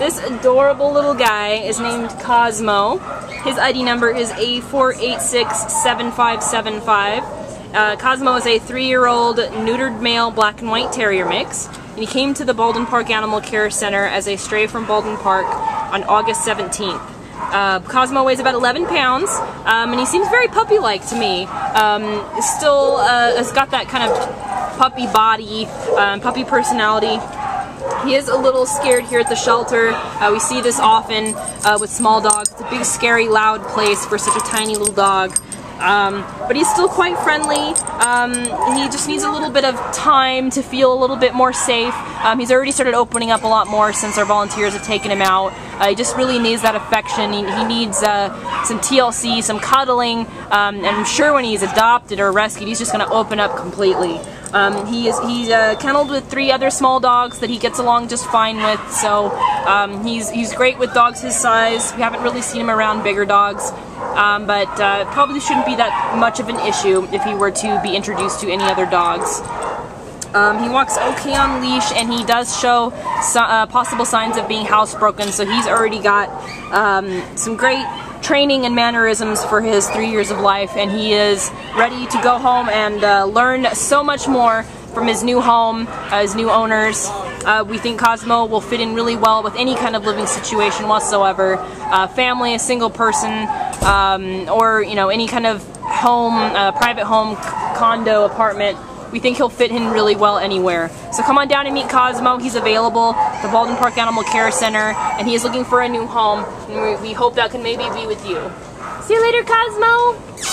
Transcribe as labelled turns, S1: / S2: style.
S1: This adorable little guy is named Cosmo. His ID number is A4867575. Uh, Cosmo is a three-year-old neutered male black and white terrier mix. And he came to the Baldwin Park Animal Care Center as a stray from Baldwin Park on August 17th. Uh, Cosmo weighs about 11 pounds, um, and he seems very puppy-like to me. Um, still uh, has got that kind of puppy body, um, puppy personality. He is a little scared here at the shelter. Uh, we see this often uh, with small dogs. It's a big, scary, loud place for such a tiny little dog. Um, but he's still quite friendly. Um, he just needs a little bit of time to feel a little bit more safe. Um, he's already started opening up a lot more since our volunteers have taken him out. Uh, he just really needs that affection. He, he needs uh, some TLC, some cuddling, um, and I'm sure when he's adopted or rescued, he's just going to open up completely. Um, he is he's uh, kenneled with three other small dogs that he gets along just fine with. So um, he's he's great with dogs his size. We haven't really seen him around bigger dogs, um, but uh, probably shouldn't be that much of an issue if he were to be introduced to any other dogs. Um, he walks okay on leash, and he does show so, uh, possible signs of being housebroken. So he's already got um, some great training and mannerisms for his three years of life, and he is ready to go home and uh, learn so much more from his new home, uh, his new owners. Uh, we think Cosmo will fit in really well with any kind of living situation whatsoever. Uh, family, a single person, um, or you know any kind of home, uh, private home, condo, apartment. We think he'll fit in really well anywhere. So come on down and meet Cosmo. He's available at the Baldwin Park Animal Care Center, and he is looking for a new home. And we, we hope that can maybe be with you. See you later, Cosmo!